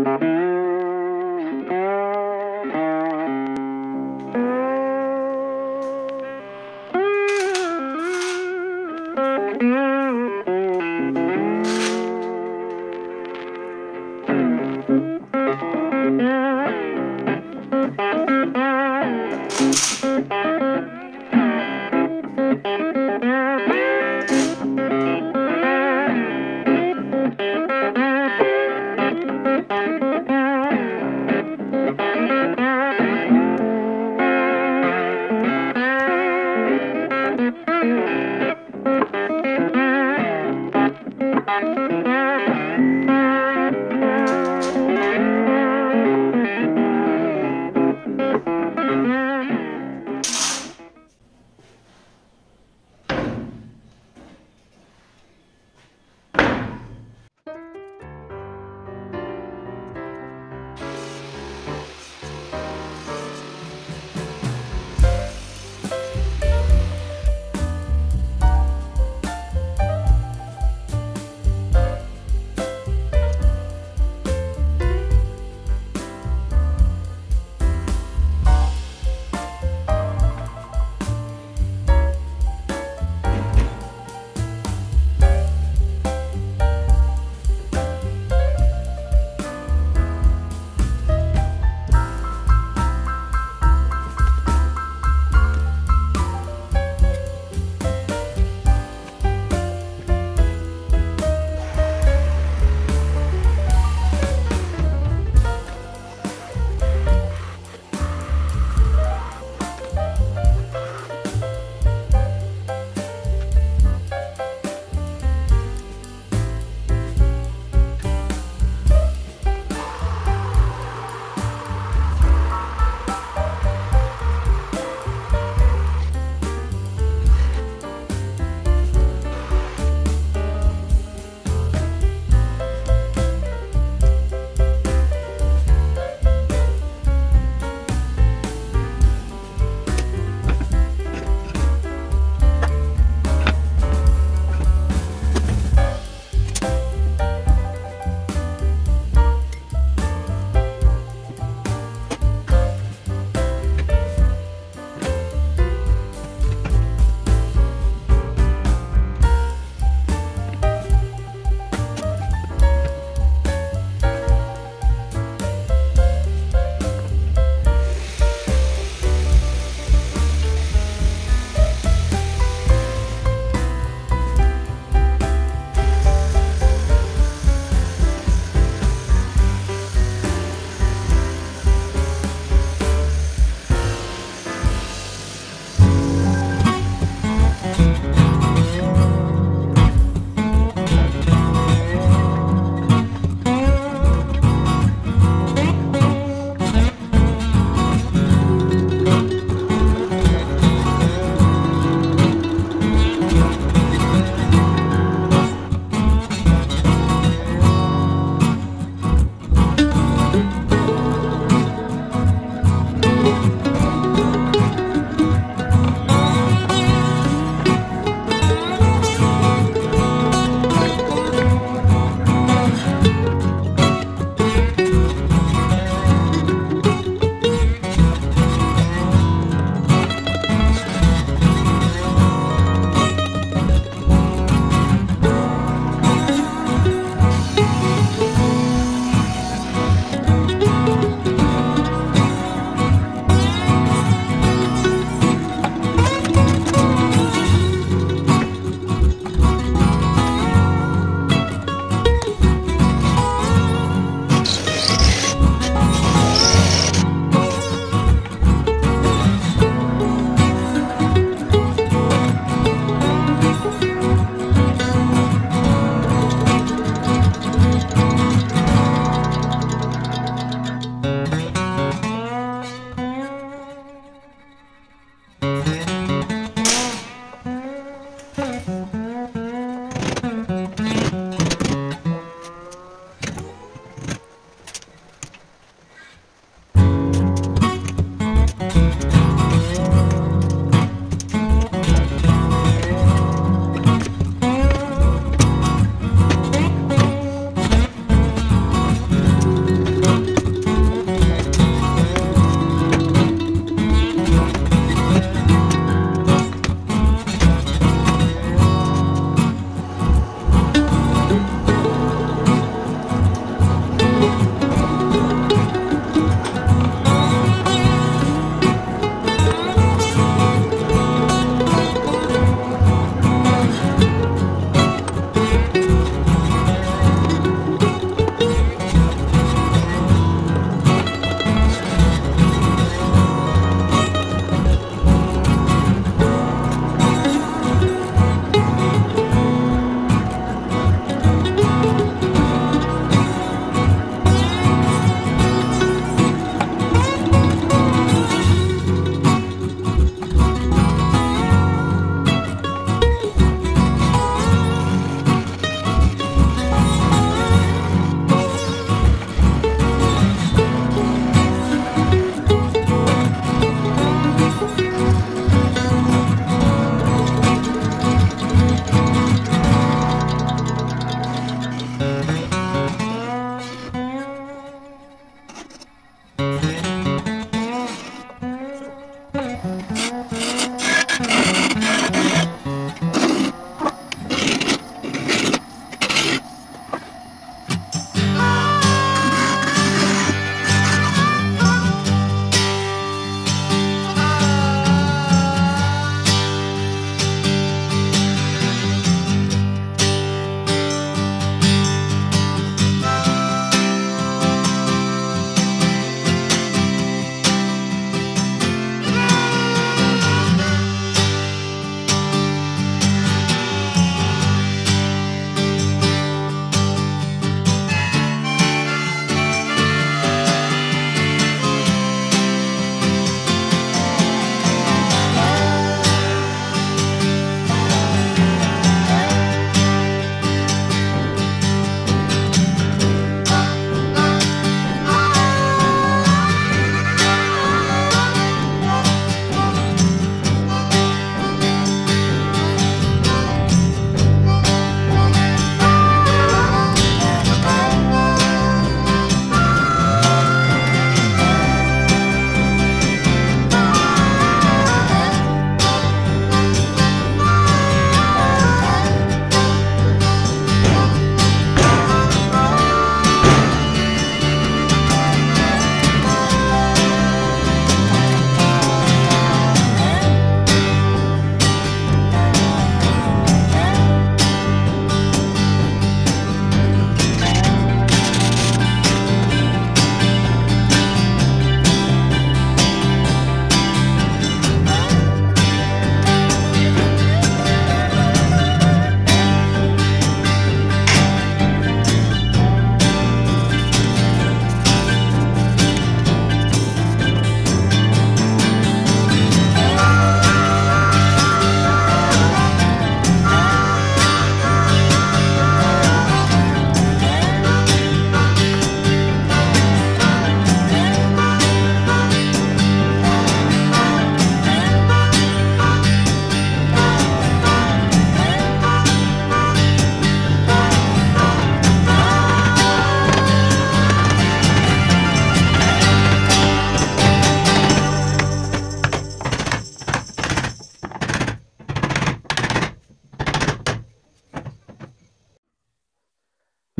Mm-hmm.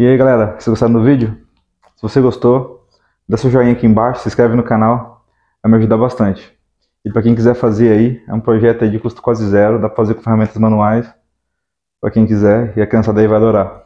E aí galera, se gostaram do vídeo? Se você gostou, dá seu joinha aqui embaixo, se inscreve no canal, vai me ajudar bastante. E para quem quiser fazer aí, é um projeto aí de custo quase zero, dá para fazer com ferramentas manuais, para quem quiser, e a criançada aí vai adorar.